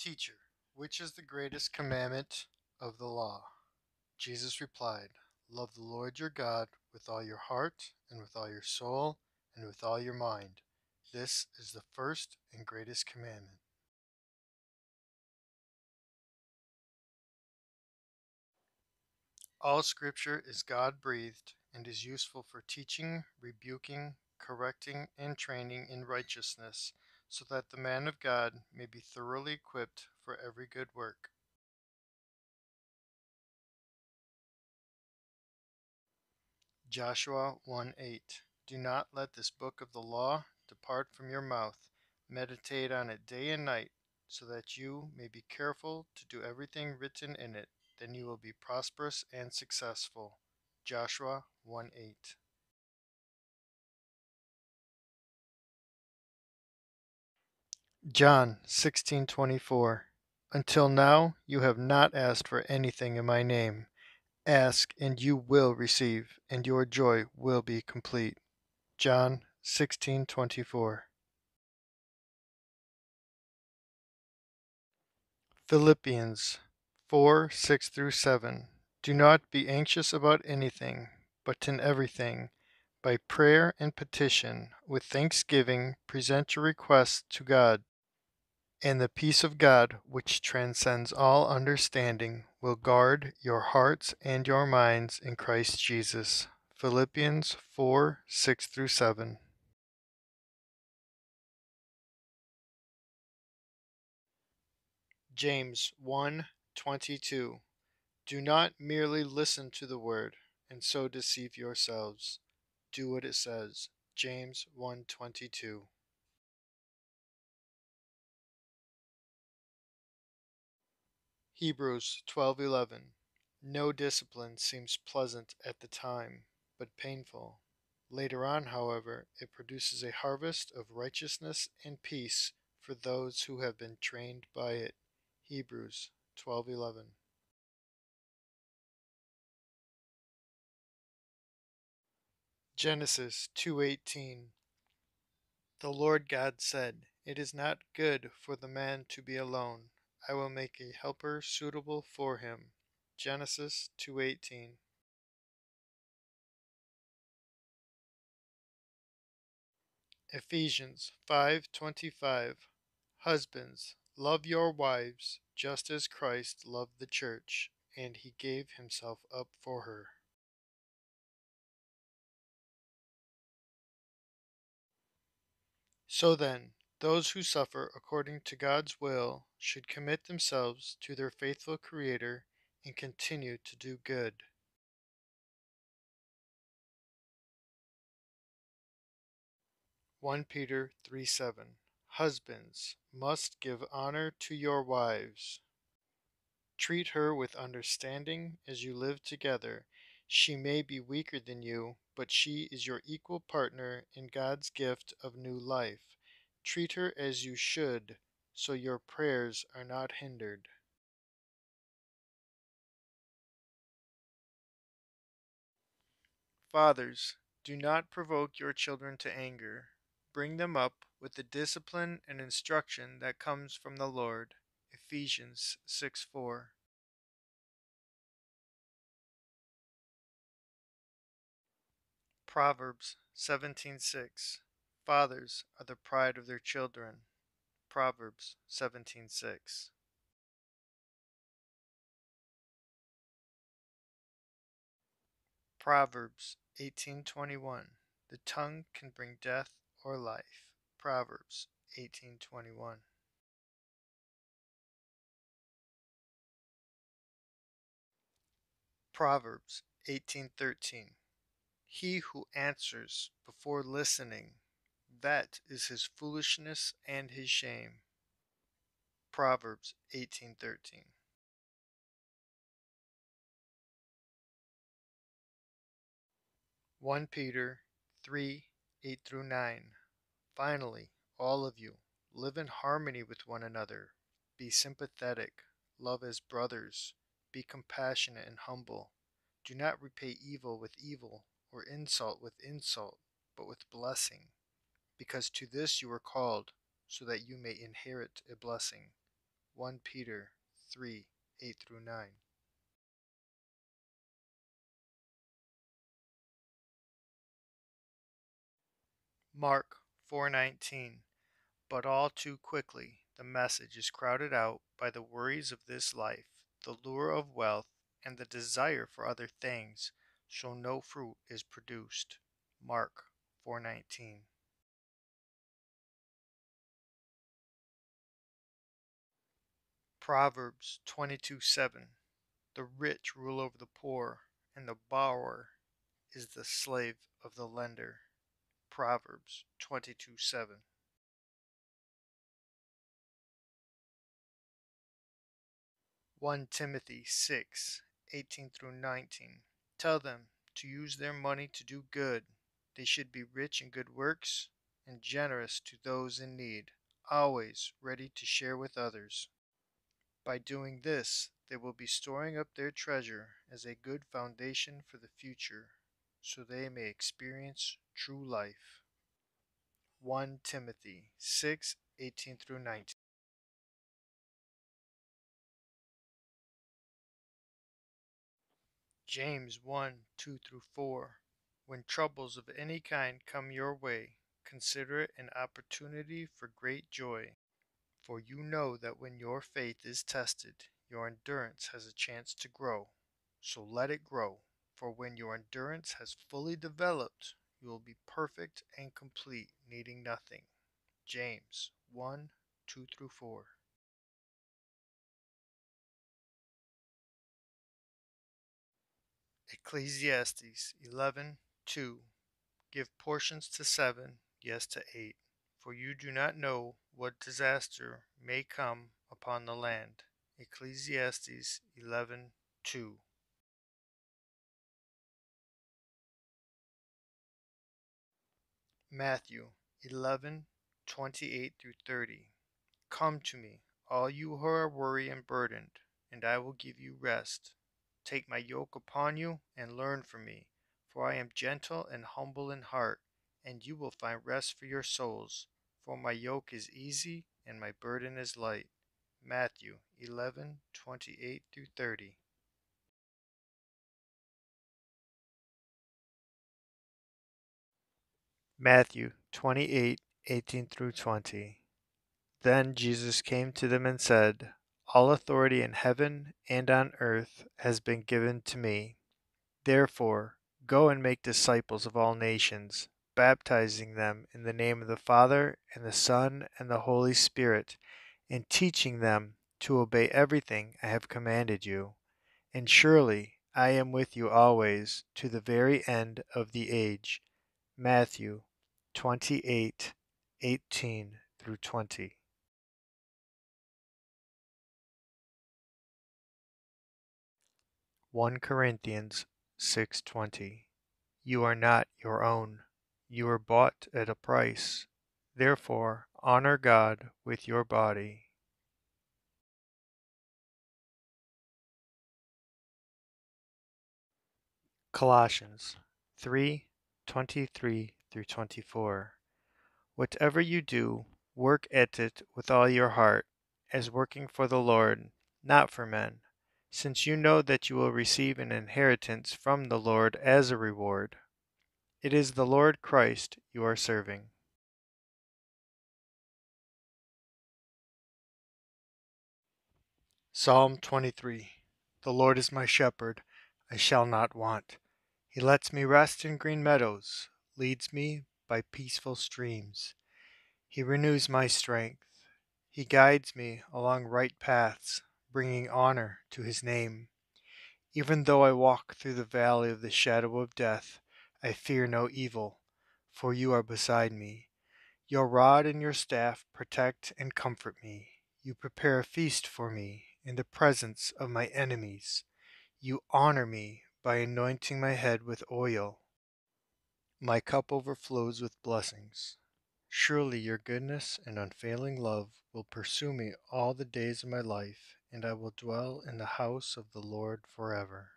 Teacher, which is the greatest commandment of the law? Jesus replied, Love the Lord your God with all your heart, and with all your soul, and with all your mind. This is the first and greatest commandment. All scripture is God breathed and is useful for teaching, rebuking, correcting, and training in righteousness, so that the man of God may be thoroughly equipped for every good work. Joshua 1 8. Do not let this book of the law depart from your mouth. Meditate on it day and night, so that you may be careful to do everything written in it. Then you will be prosperous and successful. Joshua 1 8. John 16:24 Until now you have not asked for anything in my name. Ask and you will receive, and your joy will be complete. John 16:24 Philippians 4 6 through 7 Do not be anxious about anything, but in everything, by prayer and petition, with thanksgiving, present your requests to God. And the peace of God, which transcends all understanding, will guard your hearts and your minds in Christ Jesus. Philippians 4 6 through 7. James 1 22. Do not merely listen to the word and so deceive yourselves. Do what it says. James 1 22. Hebrews 12:11 No discipline seems pleasant at the time, but painful. Later on, however, it produces a harvest of righteousness and peace for those who have been trained by it. Hebrews 12:11 Genesis 2:18 The Lord God said, It is not good for the man to be alone. I will make a helper suitable for him. Genesis 2:18. Ephesians 5:25. Husbands, love your wives, just as Christ loved the church, and he gave himself up for her. So then, those who suffer according to God's will should commit themselves to their faithful Creator and continue to do good. One Peter three seven Husbands must give honor to your wives. Treat her with understanding as you live together. She may be weaker than you, but she is your equal partner in God's gift of new life. Treat her as you should, so your prayers are not hindered. Fathers, do not provoke your children to anger. Bring them up with the discipline and instruction that comes from the Lord. Ephesians 6 4. Proverbs 17:6 Fathers are the pride of their children. Proverbs 17:6. Proverbs 18:21 The tongue can bring death or life. Proverbs 18:21. Proverbs 18:13 He who answers before listening that is his foolishness and his shame. Proverbs 18:13. One Peter 3 8 through 9. Finally, all of you, live in harmony with one another. Be sympathetic, love as brothers, be compassionate and humble. Do not repay evil with evil, or insult with insult, but with blessing because to this you were called, so that you may inherit a blessing. 1 Peter 3 8 through 9. Mark 4:19 But all too quickly the message is crowded out by the worries of this life, the lure of wealth, and the desire for other things, so no fruit is produced. Mark 4:19 Proverbs 22:7 The rich rule over the poor, and the borrower is the slave of the lender. Proverbs 22:7 1 Timothy 6 18 through 19 Tell them to use their money to do good. They should be rich in good works and generous to those in need, always ready to share with others. By doing this, they will be storing up their treasure as a good foundation for the future, so they may experience true life. 1 Timothy 6 18 through 19. James 1 2 through 4. When troubles of any kind come your way, consider it an opportunity for great joy. For you know that when your faith is tested, your endurance has a chance to grow. So let it grow. For when your endurance has fully developed, you will be perfect and complete, needing nothing. James 1 2 through 4. Ecclesiastes 11:2 Give portions to seven, yes to eight, for you do not know what disaster may come upon the land. Ecclesiastes 11:2 Matthew 11:28 through 30 Come to me, all you who are weary and burdened, and I will give you rest. Take my yoke upon you and learn from me, for I am gentle and humble in heart, and you will find rest for your souls. For my yoke is easy and my burden is light. Matthew 11:28 through 30. Matthew 28:18 through 20. Then Jesus came to them and said, all authority in heaven and on earth has been given to me. Therefore, go and make disciples of all nations, baptizing them in the name of the Father, and the Son, and the Holy Spirit, and teaching them to obey everything I have commanded you. And surely I am with you always to the very end of the age. Matthew 28 18 through 20. 1 Corinthians 6:20 You are not your own you were bought at a price. Therefore honor God with your body. Colossians 3:23 through 24 Whatever you do work at it with all your heart as working for the Lord not for men since you know that you will receive an inheritance from the Lord as a reward. It is the Lord Christ you are serving. Psalm 23 The Lord is my shepherd, I shall not want. He lets me rest in green meadows, leads me by peaceful streams. He renews my strength. He guides me along right paths bringing honor to his name. Even though I walk through the valley of the shadow of death, I fear no evil, for you are beside me. Your rod and your staff protect and comfort me. You prepare a feast for me in the presence of my enemies. You honor me by anointing my head with oil. My cup overflows with blessings. Surely your goodness and unfailing love will pursue me all the days of my life and I will dwell in the house of the Lord forever.